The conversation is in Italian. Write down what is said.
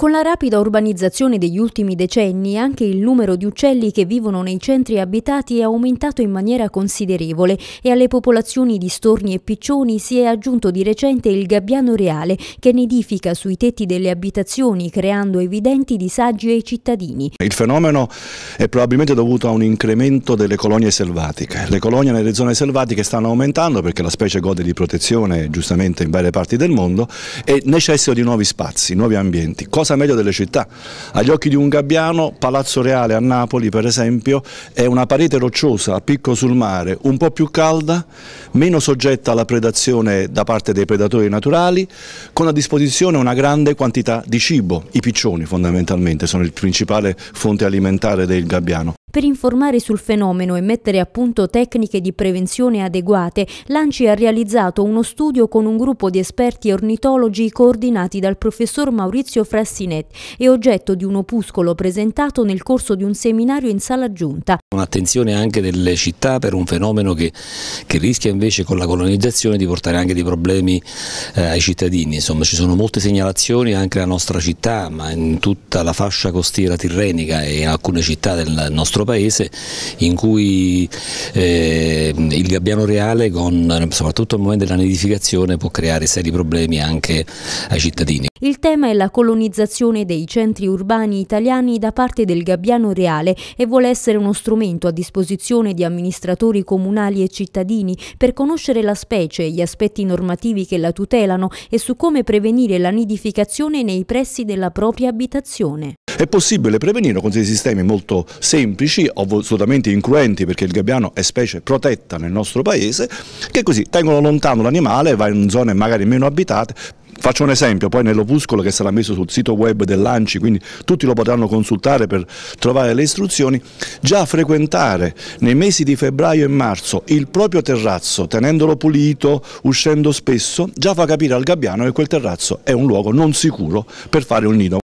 Con la rapida urbanizzazione degli ultimi decenni anche il numero di uccelli che vivono nei centri abitati è aumentato in maniera considerevole e alle popolazioni di storni e piccioni si è aggiunto di recente il gabbiano reale che nidifica sui tetti delle abitazioni creando evidenti disagi ai cittadini. Il fenomeno è probabilmente dovuto a un incremento delle colonie selvatiche. Le colonie nelle zone selvatiche stanno aumentando perché la specie gode di protezione giustamente in varie parti del mondo e necessita di nuovi spazi, nuovi ambienti. Cosa cosa meglio delle città. Agli occhi di un gabbiano, Palazzo Reale a Napoli per esempio è una parete rocciosa a picco sul mare, un po' più calda, meno soggetta alla predazione da parte dei predatori naturali, con a disposizione una grande quantità di cibo. I piccioni fondamentalmente sono il principale fonte alimentare del gabbiano. Per informare sul fenomeno e mettere a punto tecniche di prevenzione adeguate, l'ANCI ha realizzato uno studio con un gruppo di esperti ornitologi coordinati dal professor Maurizio Frassinet e oggetto di un opuscolo presentato nel corso di un seminario in sala giunta. Un'attenzione anche delle città per un fenomeno che, che, rischia invece con la colonizzazione di portare anche dei problemi eh, ai cittadini. Insomma ci sono molte segnalazioni anche nella nostra città, ma in tutta la fascia costiera tirrenica e in alcune città del nostro nostro paese in cui eh, il gabbiano reale con, soprattutto al momento della nidificazione può creare seri problemi anche ai cittadini. Il tema è la colonizzazione dei centri urbani italiani da parte del gabbiano reale e vuole essere uno strumento a disposizione di amministratori comunali e cittadini per conoscere la specie gli aspetti normativi che la tutelano e su come prevenire la nidificazione nei pressi della propria abitazione. È possibile prevenirlo con dei sistemi molto semplici, assolutamente incruenti perché il gabbiano è specie protetta nel nostro paese, che così tengono lontano l'animale, va in zone magari meno abitate, Faccio un esempio, poi nell'opuscolo che sarà messo sul sito web dell'Anci, quindi tutti lo potranno consultare per trovare le istruzioni, già frequentare nei mesi di febbraio e marzo il proprio terrazzo, tenendolo pulito, uscendo spesso, già fa capire al gabbiano che quel terrazzo è un luogo non sicuro per fare un nido.